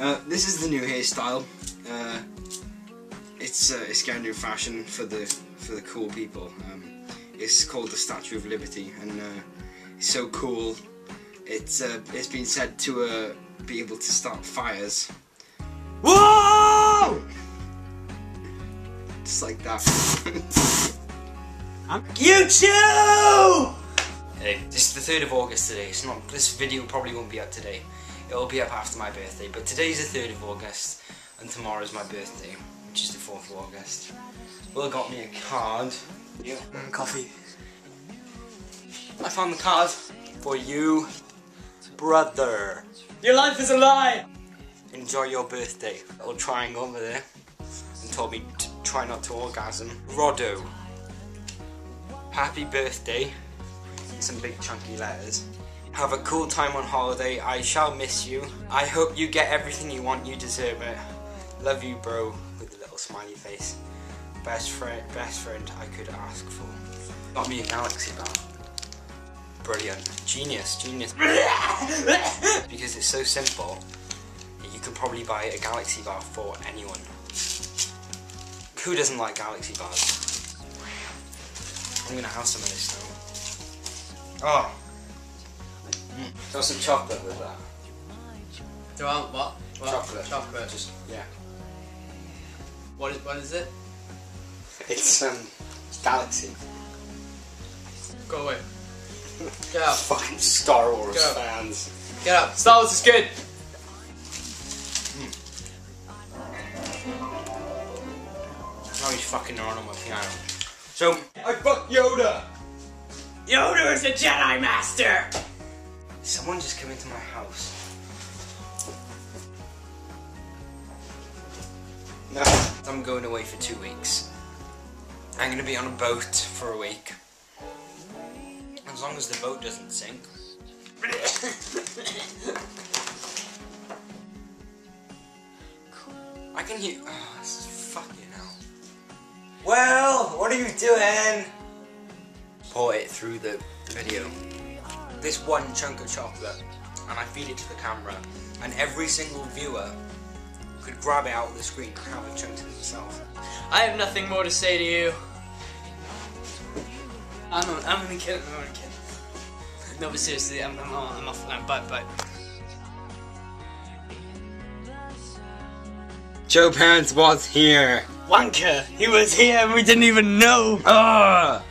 Uh, this is the new hairstyle. Uh, it's uh, it's going to fashion for the for the cool people. Um, it's called the Statue of Liberty, and uh, it's so cool. It's uh, it's been said to uh, be able to start fires. Whoa! Just like that. I'm YouTube! Hey, this is the 3rd of August today. It's not. This video probably won't be up today. It'll be up after my birthday. But today's the 3rd of August, and tomorrow's my birthday, which is the 4th of August. Will got me a card. Yeah. Mm, coffee. I found the card for you, brother. Your life is a lie! Enjoy your birthday. Little triangle over there. And told me to try not to orgasm. Rhodo. Happy birthday. Some big chunky letters. Have a cool time on holiday. I shall miss you. I hope you get everything you want. You deserve it. Love you, bro. With a little smiley face. Best friend, best friend I could ask for. Got me a galaxy bar. Brilliant. Genius, genius. because it's so simple, you could probably buy a galaxy bar for anyone. Who doesn't like galaxy bars? I'm gonna have some of this now. Oh. Mm. Got some chocolate with that. Do I want what? what? Chocolate. Chocolate. Just, yeah. What is, what is it? It's, um, it's galaxy. Go away. Get out. Fucking Star Wars Go. fans. Get out. Star Wars is good. Now he's fucking around on my piano. So, I fuck Yoda! Yoda is a Jedi Master! Someone just came into my house. No. I'm going away for two weeks. I'm gonna be on a boat for a week. As long as the boat doesn't sink. I can hear. Oh, this is fucking hell. Well, what are you doing? Pour it through the video. This one chunk of chocolate, and I feed it to the camera, and every single viewer could grab it out of the screen and have a chunk to themselves. I have nothing more to say to you. I'm, I'm only kidding, I'm only kidding. No, but seriously, I'm, I'm, I'm off now. Bye, bye. Joe Parents was here. Wanker! He was here and we didn't even know! Ugh.